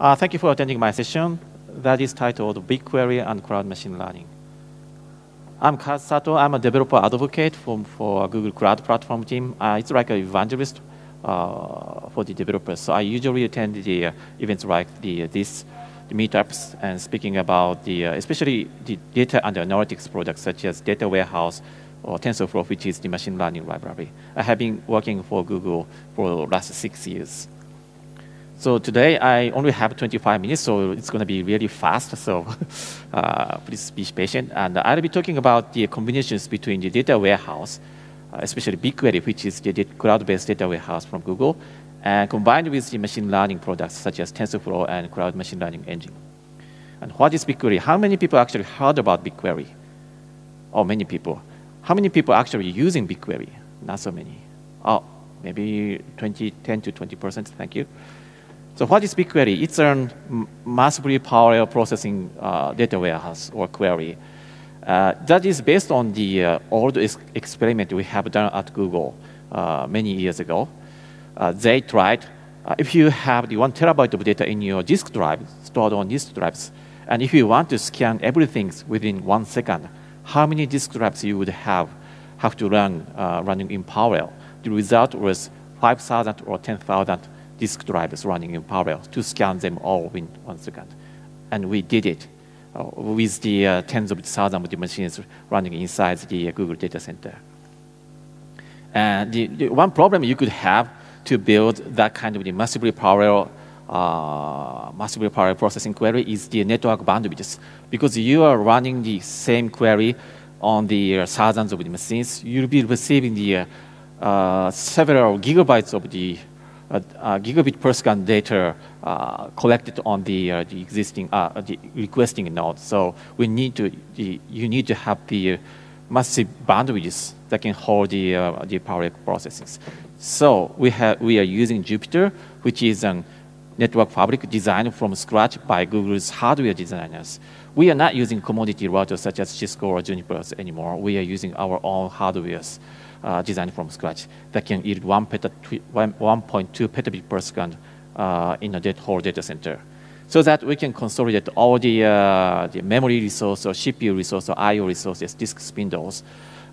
Uh, thank you for attending my session that is titled BigQuery and Cloud Machine Learning. I'm Kaz Sato. I'm a developer advocate for, for Google Cloud Platform team. Uh, it's like an evangelist uh, for the developers. So I usually attend the uh, events like the, this, the meetups, and speaking about the, uh, especially the data and analytics products such as Data Warehouse or TensorFlow, which is the machine learning library. I have been working for Google for the last six years. So today I only have 25 minutes, so it's going to be really fast. So uh, please be patient. And I'll be talking about the combinations between the data warehouse, uh, especially BigQuery, which is the cloud-based data warehouse from Google, and combined with the machine learning products such as TensorFlow and Cloud Machine Learning Engine. And what is BigQuery? How many people actually heard about BigQuery? Oh, many people. How many people actually using BigQuery? Not so many. Oh, maybe 20, 10 to 20 percent. Thank you. So what is BigQuery? It's a massively parallel processing uh, data warehouse or query. Uh, that is based on the uh, old experiment we have done at Google uh, many years ago. Uh, they tried, uh, if you have the one terabyte of data in your disk drive, stored on disk drives, and if you want to scan everything within one second, how many disk drives you would have, have to run running in parallel? The result was 5,000 or 10,000 disk drives running in parallel to scan them all in one second. And we did it uh, with the uh, tens of thousands of the machines running inside the uh, Google data center. And the, the, one problem you could have to build that kind of the massively parallel uh, massively parallel processing query is the network bandwidth. Because you are running the same query on the uh, thousands of the machines, you'll be receiving the uh, several gigabytes of the Uh, uh, gigabit per second data uh, collected on the, uh, the existing uh, the requesting node. So we need to you need to have the massive bandwidths that can hold the the power processing. So we have we are using Jupiter, which is a network fabric designed from scratch by Google's hardware designers. We are not using commodity routers such as Cisco or Juniper anymore. We are using our own hardwares uh, designed from scratch that can yield 1.2 petabit per second uh, in a whole data center. So that we can consolidate all the, uh, the memory resource or CPU resource or I.O. resources, disk spindles,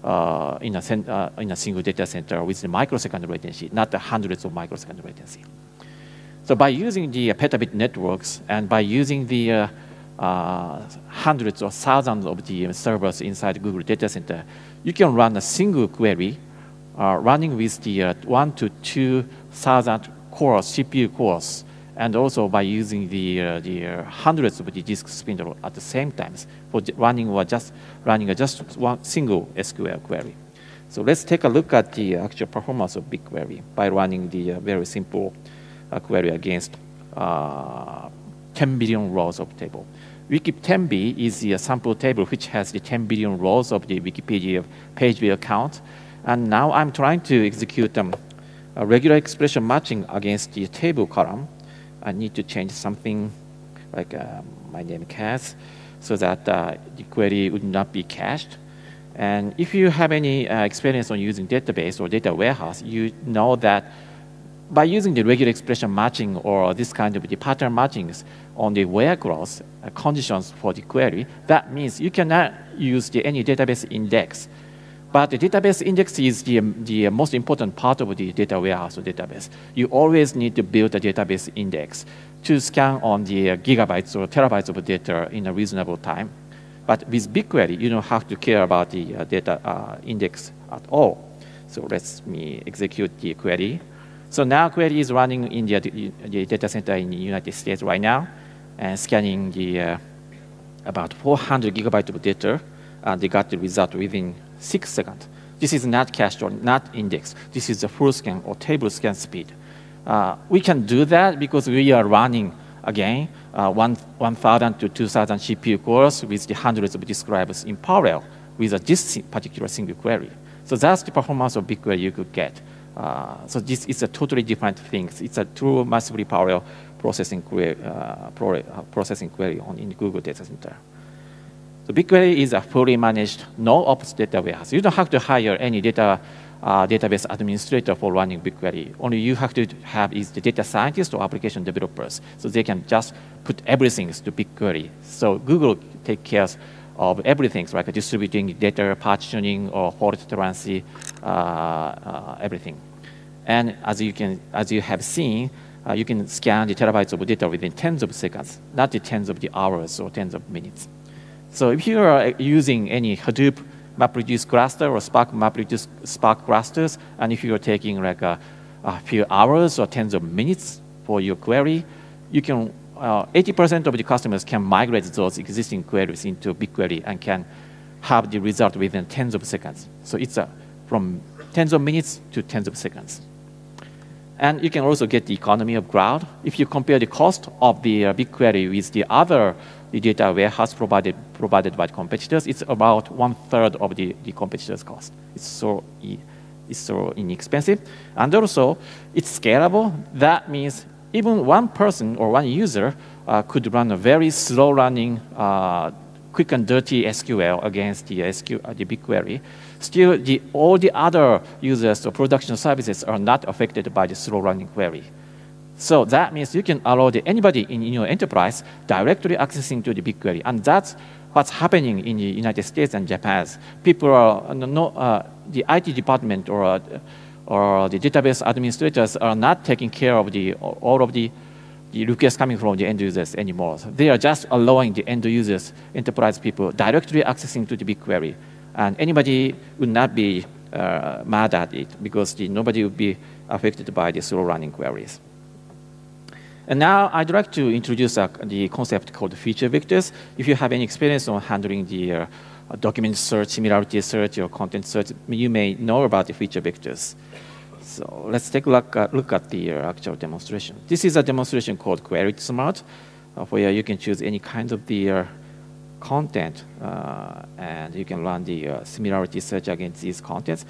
uh, in, a uh, in a single data center with the microsecond latency, not the hundreds of microsecond latency. So by using the petabit networks and by using the uh, hundreds or thousands of the servers inside Google data center, you can run a single query uh, running with the uh, one to two thousand cores, CPU cores, and also by using the, uh, the uh, hundreds of the disk spindle at the same time for running or just running a just one single SQL query. So let's take a look at the actual performance of BigQuery by running the uh, very simple uh, query against 10 billion rows of table. Wiki10b is the sample table which has the 10 billion rows of the Wikipedia page view count. And now I'm trying to execute um, a regular expression matching against the table column. I need to change something like uh, my name Kaz so that uh, the query would not be cached. And if you have any uh, experience on using database or data warehouse, you know that by using the regular expression matching or this kind of the pattern matchings on the where clause uh, conditions for the query, that means you cannot use the, any database index. But the database index is the, the most important part of the data warehouse or database. You always need to build a database index to scan on the gigabytes or terabytes of data in a reasonable time. But with BigQuery, you don't have to care about the uh, data uh, index at all. So let me execute the query. So now query is running in the, the data center in the United States right now and scanning the uh, about 400 gigabytes of data and they got the result within six seconds. This is not cached or not indexed. This is the full scan or table scan speed. Uh, we can do that because we are running, again, uh, 1,000 to 2,000 CPU cores with the hundreds of disk drives in parallel with this particular single query. So that's the performance of BigQuery you could get. Uh, so this is a totally different thing. It's a true massively parallel processing query, uh, uh, processing query on in Google Data Center. So BigQuery is a fully managed, no-ops data warehouse. You don't have to hire any data uh, database administrator for running BigQuery. Only you have to have is the data scientist or application developers, so they can just put everything to BigQuery. So Google takes care of everything, like distributing data, partitioning, or fault tolerance, uh, uh, everything. And as you can, as you have seen, uh, you can scan the terabytes of data within tens of seconds, not the tens of the hours or tens of minutes. So if you are using any Hadoop MapReduce cluster or Spark MapReduce Spark clusters, and if you're taking like a, a, few hours or tens of minutes for your query, you can 80% uh, of the customers can migrate those existing queries into BigQuery and can have the result within tens of seconds. So it's uh, from tens of minutes to tens of seconds. And you can also get the economy of cloud. If you compare the cost of the uh, BigQuery with the other the data warehouse provided, provided by competitors, it's about one third of the, the competitors' cost. It's so, it's so inexpensive. And also, it's scalable. That means even one person or one user uh, could run a very slow running, uh, quick and dirty SQL against the, SQ, uh, the BigQuery. Still, the, all the other users or production services are not affected by the slow running query. So that means you can allow the, anybody in, in your enterprise directly accessing to the BigQuery. And that's what's happening in the United States and Japan. People are, no, uh, the IT department or, uh, or the database administrators are not taking care of the, all of the, the requests coming from the end users anymore. So they are just allowing the end users, enterprise people, directly accessing to the BigQuery. And anybody would not be uh, mad at it because the, nobody would be affected by the slow running queries. And now I'd like to introduce uh, the concept called feature vectors. If you have any experience on handling the uh, document search, similarity search, or content search, you may know about the feature vectors. So let's take a look at, look at the uh, actual demonstration. This is a demonstration called Query Smart, uh, where you can choose any kind of the uh, content, and you can run the similarity search against these contents.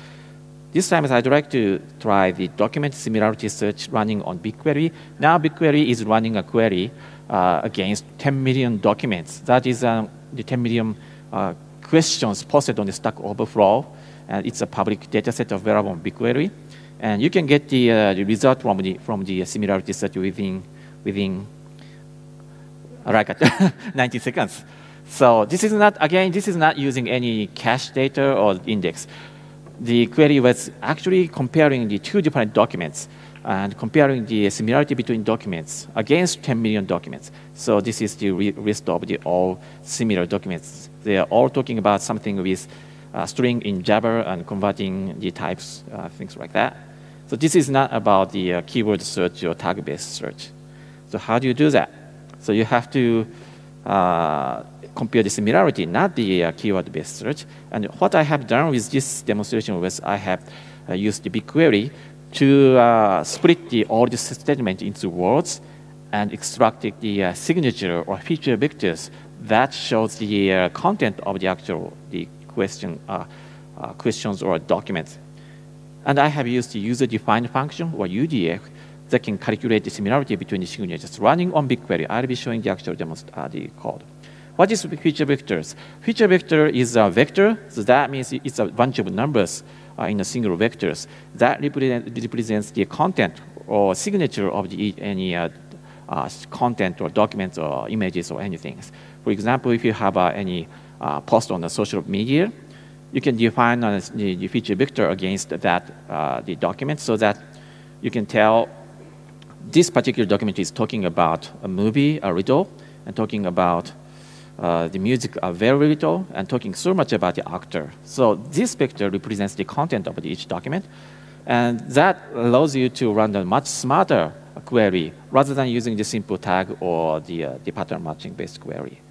This time I'd like to try the document similarity search running on BigQuery. Now BigQuery is running a query uh, against 10 million documents. That is uh, the 10 million uh, questions posted on the Stack Overflow. And it's a public data set available on BigQuery. And you can get the, uh, the result from the, from the similarity search within, within like 90 seconds. So this is not, again, this is not using any cache data or index the query was actually comparing the two different documents and comparing the similarity between documents against 10 million documents. So this is the list of the all similar documents. They are all talking about something with uh, string in Java and converting the types, uh, things like that. So this is not about the uh, keyword search or tag-based search. So how do you do that? So you have to uh, compare the similarity, not the keyword-based search. And what I have done with this demonstration was I have used the BigQuery to uh, split the all the statement into words and extract the uh, signature or feature vectors that shows the uh, content of the actual the question uh, questions or documents. And I have used the user-defined function or UDF that can calculate the similarity between the signatures running on BigQuery. I'll be showing the actual demo, the code. What is feature vectors? Feature vector is a vector, so that means it's a bunch of numbers uh, in a single vectors. That represent, represents the content or signature of the, any uh, uh, content or documents or images or anything. For example, if you have uh, any uh, post on the social media, you can define uh, the, feature vector against that the document so that you can tell this particular document is talking about a movie, a riddle, and talking about uh, the music are very little and talking so much about the actor. So this vector represents the content of each document. And that allows you to run a much smarter query rather than using the simple tag or the, uh, the pattern matching based query.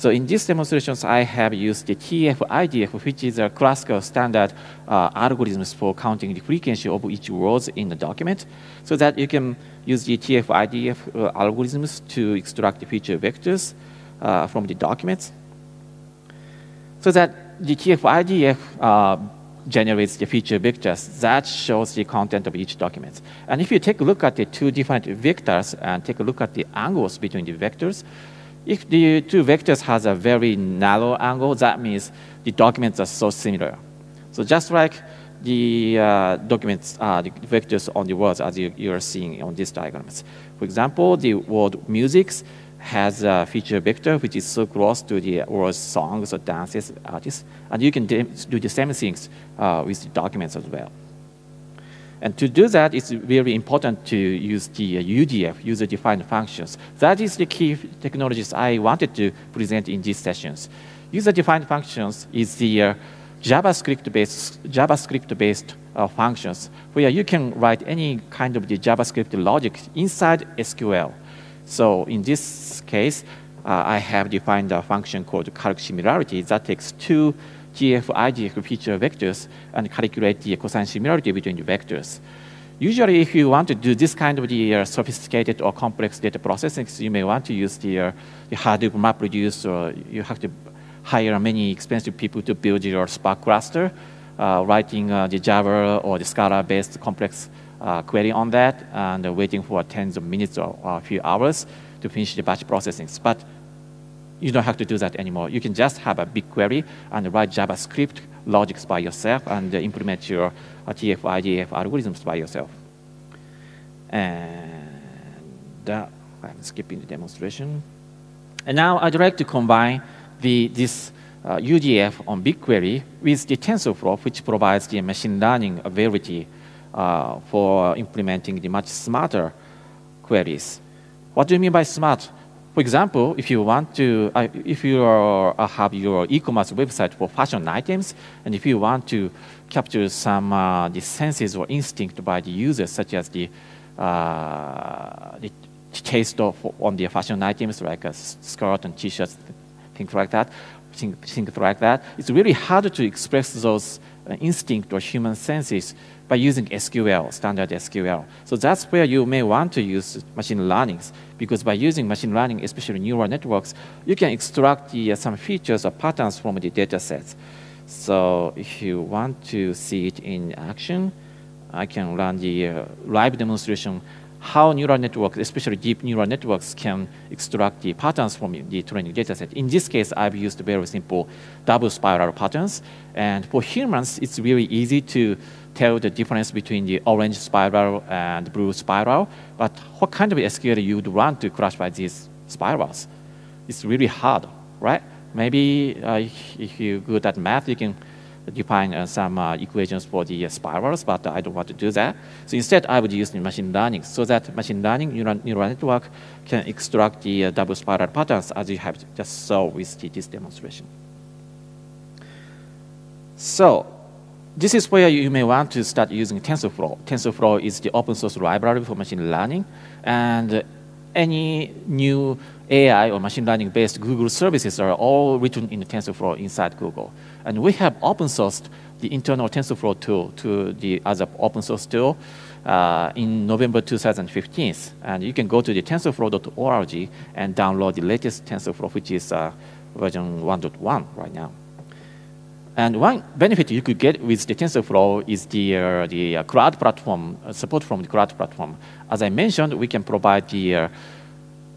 So in these demonstrations, I have used the TF-IDF, which is a classical standard uh, algorithms for counting the frequency of each words in the document, so that you can use the TF-IDF uh, algorithms to extract the feature vectors uh, from the documents. So that the TF-IDF uh, generates the feature vectors that shows the content of each document. And if you take a look at the two different vectors and take a look at the angles between the vectors, if the two vectors has a very narrow angle, that means the documents are so similar. So just like the uh, documents, uh, the vectors on the words as you, you are seeing on these diagrams. For example, the word music has a feature vector which is so close to the word songs or dances, artists, and you can do the same things uh, with the documents as well. And to do that, it's very important to use the UDF, user-defined functions. That is the key technologies I wanted to present in these sessions. User-defined functions is the uh, JavaScript-based JavaScript-based uh, functions where you can write any kind of the JavaScript logic inside SQL. So in this case, uh, I have defined a function called calc similarity that takes two TF, IDF feature vectors and calculate the cosine similarity between the vectors. Usually, if you want to do this kind of the uh, sophisticated or complex data processing, you may want to use the, uh, the Hadoop MapReduce, or you have to hire many expensive people to build your Spark cluster, uh, writing uh, the Java or the Scala-based complex uh, query on that, and waiting for tens of minutes or a few hours to finish the batch processing. But you don't have to do that anymore. You can just have a big query and write JavaScript logics by yourself and implement your uh, TF, IDF algorithms by yourself. And uh, I'm skipping the demonstration. And now I'd like to combine the, this uh, UDF on BigQuery with the TensorFlow, which provides the machine learning ability uh, for implementing the much smarter queries. What do you mean by smart? For example, if you want to, uh, if you are, uh, have your e-commerce website for fashion items, and if you want to capture some uh, the senses or instinct by the users, such as the, uh, the taste of on the fashion items like a skirt and t-shirts, things like that, things like that, it's really hard to express those instinct or human senses by using SQL, standard SQL. So that's where you may want to use machine learning, because by using machine learning, especially neural networks, you can extract the, uh, some features or patterns from the data sets. So if you want to see it in action, I can run the uh, live demonstration how neural networks, especially deep neural networks, can extract the patterns from the training data set. In this case, I've used very simple double spiral patterns. And for humans, it's really easy to tell the difference between the orange spiral and blue spiral. But what kind of SQL you would run to classify these spirals? It's really hard, right? Maybe uh, if you're good at math, you can define uh, some uh, equations for the uh, spirals, but I don't want to do that. So instead, I would use machine learning so that machine learning neural, neural network can extract the double spiral patterns as you have just saw with this demonstration. So this is where you may want to start using TensorFlow. TensorFlow is the open source library for machine learning, and any new AI or machine learning based Google services are all written in TensorFlow inside Google. And we have open sourced the internal TensorFlow tool to the other open source tool uh, in November 2015. And you can go to the tensorflow.org and download the latest TensorFlow, which is uh, version 1.1 right now. And one benefit you could get with the TensorFlow is the, uh, the uh, cloud platform, uh, support from the cloud platform. As I mentioned, we can provide the uh,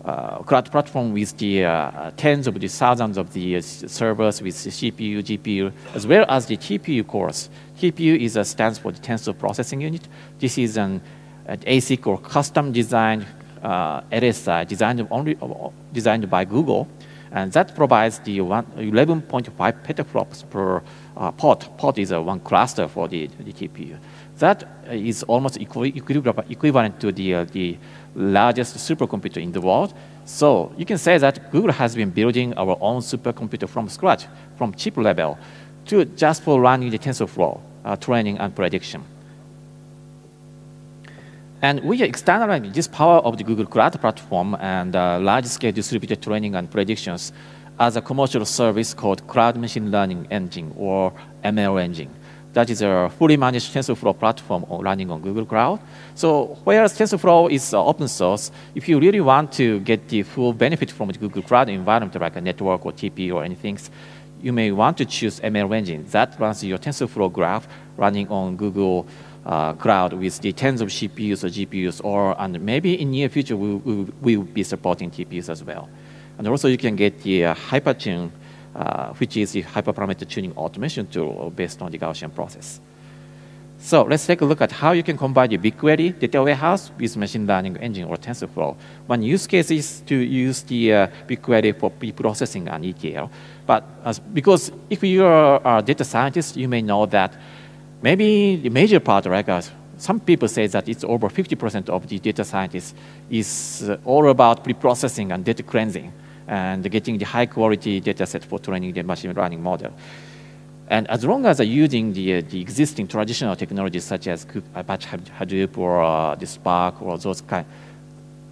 uh, cloud platform with the uh, tens of the thousands of the servers with the CPU, GPU, as well as the TPU cores. TPU is, a stands for the Tensor Processing Unit. This is an, an ASIC or custom designed LSI designed, only, designed by Google and that provides the 11.5 petaflops per uh, pod. Pod is uh, one cluster for the, the. That is almost equivalent to the, uh, the largest supercomputer in the world. So you can say that Google has been building our own supercomputer from scratch, from chip level, to just for running the TensorFlow uh, training and prediction. And we are externalizing this power of the Google Cloud Platform and uh, large-scale distributed training and predictions as a commercial service called Cloud Machine Learning Engine, or ML Engine. That is a fully managed TensorFlow platform running on Google Cloud. So whereas TensorFlow is uh, open source, if you really want to get the full benefit from the Google Cloud environment, like a network or TP or anything, you may want to choose ML Engine. That runs your TensorFlow graph running on Google uh, cloud with the tens of CPUs or GPUs, or and maybe in near future we, we, we will be supporting TPUs as well. And also you can get the uh, HyperTune, uh, which is the hyperparameter tuning automation tool based on the Gaussian process. So let's take a look at how you can combine the BigQuery data warehouse with machine learning engine or TensorFlow. One use case is to use the uh, BigQuery for pre-processing and ETL. But as, because if you're a data scientist, you may know that maybe the major part, like uh, some people say that it's over 50% of the data scientists is uh, all about pre-processing and data cleansing and getting the high quality data set for training the machine learning model. And as long as you're using the, uh, the existing traditional technologies such as Apache Hadoop or uh, the Spark or those kind,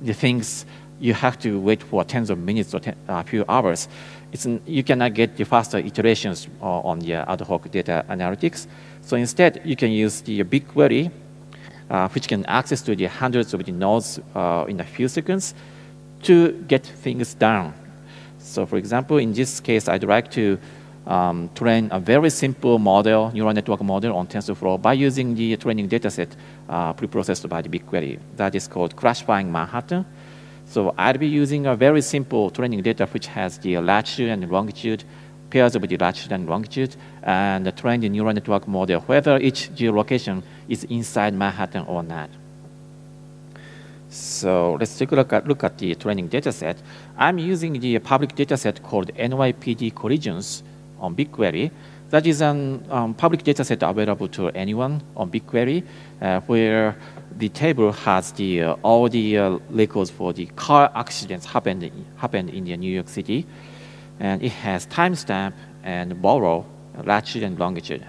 the things you have to wait for tens of minutes or a uh, few hours. It's, you cannot get the faster iterations uh, on the ad hoc data analytics. So instead, you can use the BigQuery, uh, which can access to the hundreds of the nodes uh, in a few seconds to get things done. So for example, in this case, I'd like to um, train a very simple model, neural network model on TensorFlow by using the training dataset uh, pre-processed by the BigQuery. That is called classifying Manhattan. So I'll be using a very simple training data which has the latitude and longitude, pairs of the latitude and longitude, and train the neural network model whether each geolocation is inside Manhattan or not. So let's take a look at, look at the training dataset. I'm using the public dataset called NYPD collisions on BigQuery. That is a um, public dataset available to anyone on BigQuery, uh, where the table has the uh, all the uh, records for the car accidents happened happened in New York City, and it has timestamp and borough, latitude and longitude.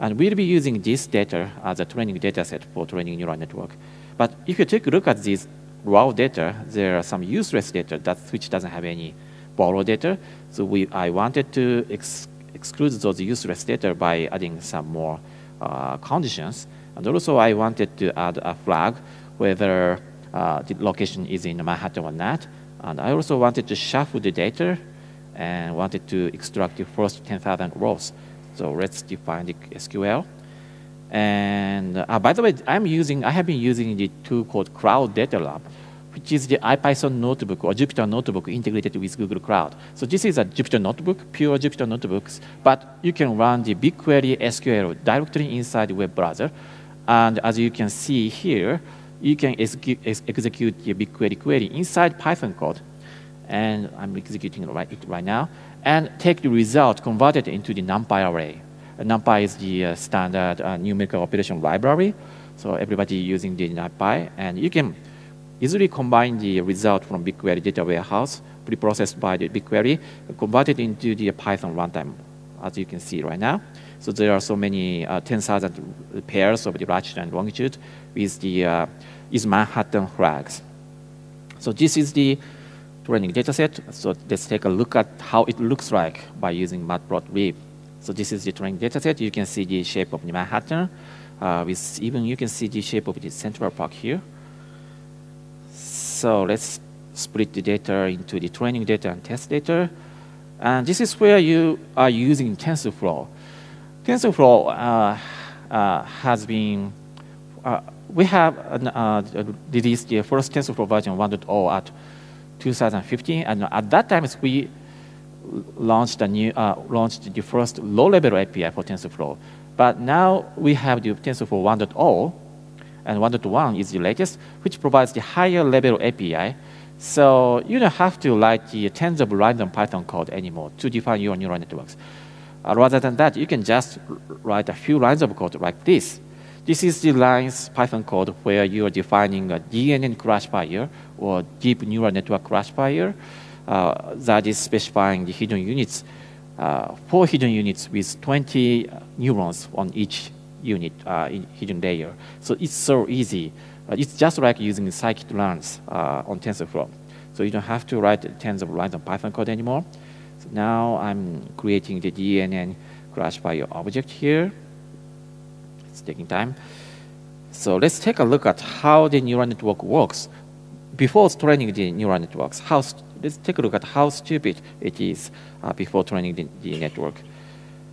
And we'll be using this data as a training dataset for training neural network. But if you take a look at this raw data, there are some useless data that which doesn't have any borough data. So we, I wanted to ex exclude those useless data by adding some more uh, conditions. And also I wanted to add a flag whether uh, the location is in Manhattan or not. And I also wanted to shuffle the data and wanted to extract the first 10,000 rows. So let's define the SQL. And uh, by the way, I'm using, I have been using the tool called Cloud Datalab which is the IPython notebook or Jupyter notebook integrated with Google Cloud. So this is a Jupyter notebook, pure Jupyter notebooks, but you can run the BigQuery SQL directly inside the web browser. And as you can see here, you can execute, execute the BigQuery query inside Python code. And I'm executing it right, right now. And take the result, convert it into the NumPy array. NumPy is the uh, standard uh, numerical operation library. So everybody using the NumPy. And you can easily combine the result from BigQuery data warehouse, pre-processed by the BigQuery, converted into the Python runtime, as you can see right now. So there are so many uh, 10,000 pairs of the latitude and longitude with the uh, Manhattan flags. So this is the training dataset. So let's take a look at how it looks like by using Matplotlib. So this is the training dataset. You can see the shape of the Manhattan. Uh, with even you can see the shape of the Central Park here. So let's split the data into the training data and test data. And this is where you are using TensorFlow. TensorFlow uh, uh, has been, uh, we have uh, released the first TensorFlow version 1.0 at 2015, and at that time we launched a new, uh, launched the first low-level API for TensorFlow. But now we have the TensorFlow 1.0, and 1.1 is the latest, which provides the higher level API. So you don't have to write the tens of of Python code anymore to define your neural networks. Uh, rather than that, you can just write a few lines of code like this. This is the lines Python code where you are defining a DNN classifier or deep neural network classifier uh, that is specifying the hidden units, uh, four hidden units with 20 neurons on each unit uh, hidden layer. So it's so easy. Uh, it's just like using scikit-learns uh, on TensorFlow. So you don't have to write tens of lines of Python code anymore. So now I'm creating the DNN classifier object here. It's taking time. So let's take a look at how the neural network works. Before training the neural networks, how let's take a look at how stupid it is uh, before training the, the network.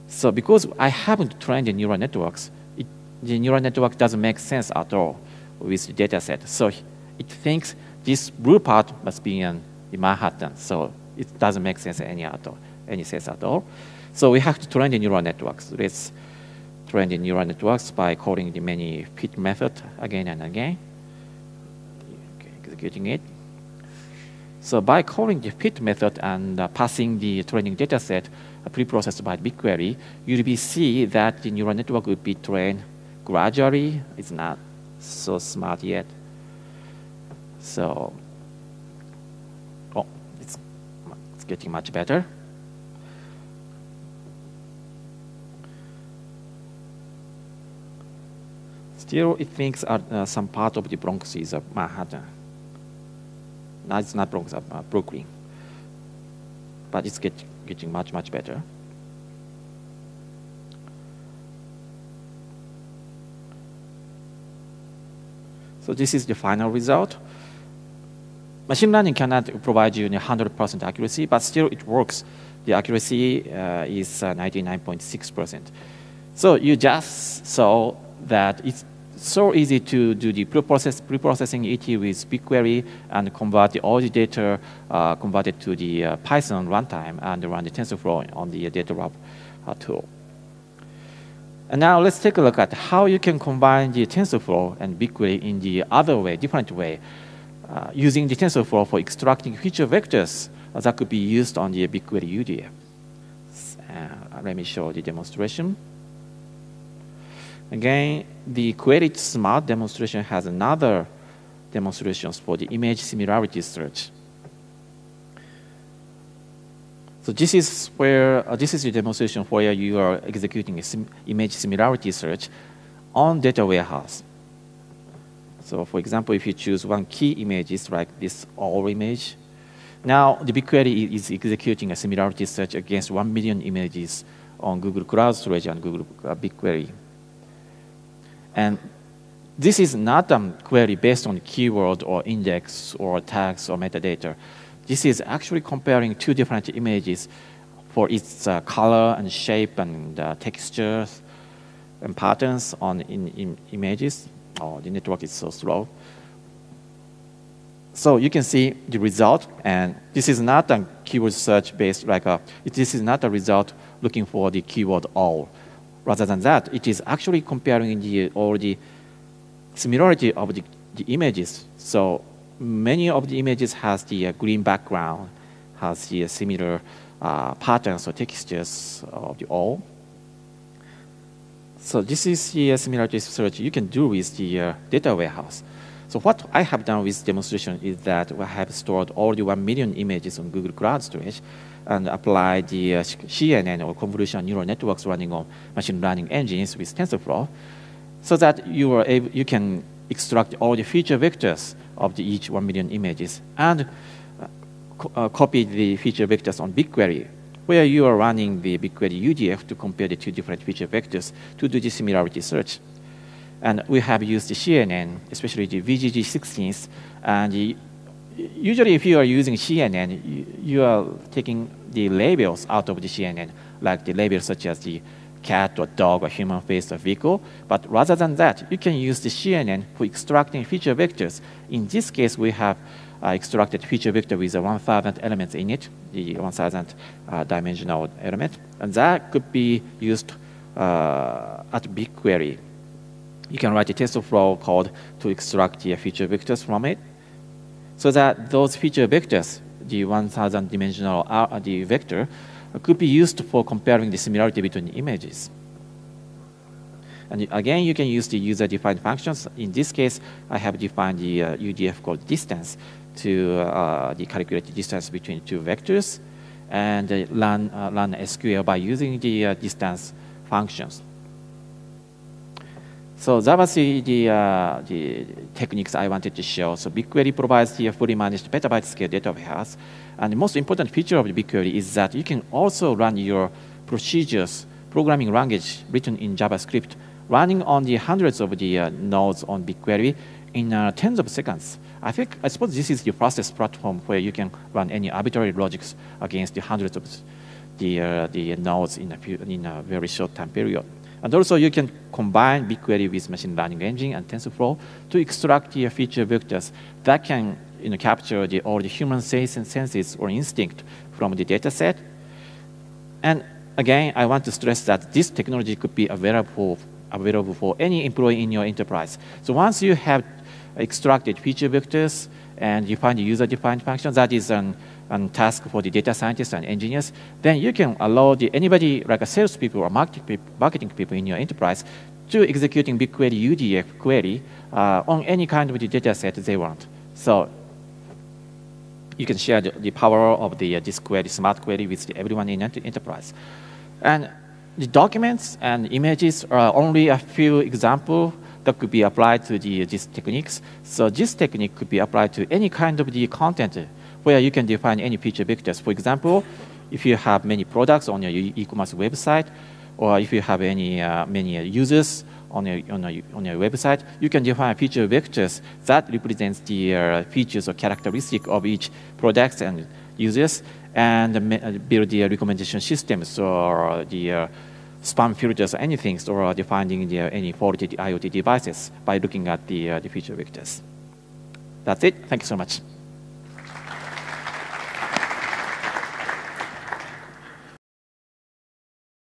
So because I haven't trained the neural networks, it, the neural network doesn't make sense at all with the data set. So it thinks this blue part must be in, in Manhattan. So it doesn't make sense any at all, any sense at all. So we have to train the neural networks. Let's train the neural networks by calling the many fit method again and again, okay, executing it. So by calling the fit method and uh, passing the training data set pre-processed by BigQuery, you'll be see that the neural network will be trained gradually. It's not so smart yet. So, oh, it's, it's getting much better. Still, it thinks uh, uh, some part of the Bronx is uh, Manhattan. Now it's not Bronx, uh, Brooklyn. But it's get, getting much, much better. So this is the final result. Machine learning cannot provide you 100% accuracy, but still it works. The accuracy uh, is 99.6%. Uh, so you just saw that it's so easy to do the pre-process, pre-processing ET with BigQuery and convert all the data uh, converted to the uh, Python runtime and run the TensorFlow on the Datalab uh, tool. And now let's take a look at how you can combine the TensorFlow and BigQuery in the other way, different way, uh, using the TensorFlow for extracting feature vectors that could be used on the BigQuery UDF. Uh, let me show the demonstration. Again, the Query Smart demonstration has another demonstrations for the image similarity search. So this is where uh, this is the demonstration where you are executing a sim image similarity search on data warehouse. So for example, if you choose one key image, it's like this all image, now the BigQuery is executing a similarity search against 1 million images on Google Cloud Storage and Google uh, BigQuery. And this is not a query based on keyword or index or tags or metadata. This is actually comparing two different images for its uh, color and shape and uh, textures and patterns on in, in images. Oh, the network is so slow. So you can see the result, and this is not a keyword search based like a, this is not a result looking for the keyword all. Rather than that, it is actually comparing the, all the similarity of the, the images. So many of the images has the uh, green background, has the uh, similar uh, patterns or textures of the all. So this is the uh, similarity search you can do with the uh, data warehouse. So what I have done with demonstration is that I have stored all the 1 million images on Google Cloud Storage and apply the uh, CNN or convolutional neural networks running on machine learning engines with TensorFlow so that you, are able, you can extract all the feature vectors of the each 1 million images and uh, co uh, copy the feature vectors on BigQuery where you are running the BigQuery UDF to compare the two different feature vectors to do the similarity search. And we have used the CNN, especially the VGG16s, and the usually if you are using CNN, you, you, are taking the labels out of the CNN, like the labels such as the cat or dog or human face or vehicle. But rather than that, you can use the CNN for extracting feature vectors. In this case, we have uh, extracted feature vector with a 1,000 elements in it, the 1,000 uh, dimensional element. And that could be used uh, at BigQuery. You can write a TensorFlow code to extract the feature vectors from it so that those feature vectors, the 1000 dimensional uh, the vector, could be used for comparing the similarity between images. And again, you can use the user-defined functions. In this case, I have defined the uh, UDF called distance to uh, the calculated distance between two vectors and uh, run, uh, run SQL by using the uh, distance functions. So that was the, the, uh, the, techniques I wanted to show. So BigQuery provides the fully managed petabyte scale data warehouse. And the most important feature of the BigQuery is that you can also run your procedures, programming language written in JavaScript, running on the hundreds of the uh, nodes on BigQuery in uh, tens of seconds. I think, I suppose this is the fastest platform where you can run any arbitrary logics against the hundreds of the, uh, the nodes in a, few, in a very short time period. And also you can combine BigQuery with machine learning engine and TensorFlow to extract the feature vectors that can you know, capture the, all the human senses or instinct from the data set. And again, I want to stress that this technology could be available, available for any employee in your enterprise. So once you have extracted feature vectors and you find the user-defined functions, that is an, an task for the data scientists and engineers, then you can allow the, anybody, like a salespeople or marketing people, marketing people in your enterprise, to executing BigQuery UDF query uh, on any kind of the data set they want. So you can share the, the power of the, uh, this query, smart query with the, everyone in ent enterprise. And the documents and images are only a few examples that could be applied to the, these techniques. So this technique could be applied to any kind of the content where you can define any feature vectors. For example, if you have many products on your e-commerce website, or if you have any uh, many users on your, on, your, on your website, you can define feature vectors that represents the uh, features or characteristic of each product and users, and uh, build the recommendation systems or the uh, spam filters or anything, or defining the, any faulty IoT devices by looking at the, uh, the feature vectors. That's it. Thank you so much.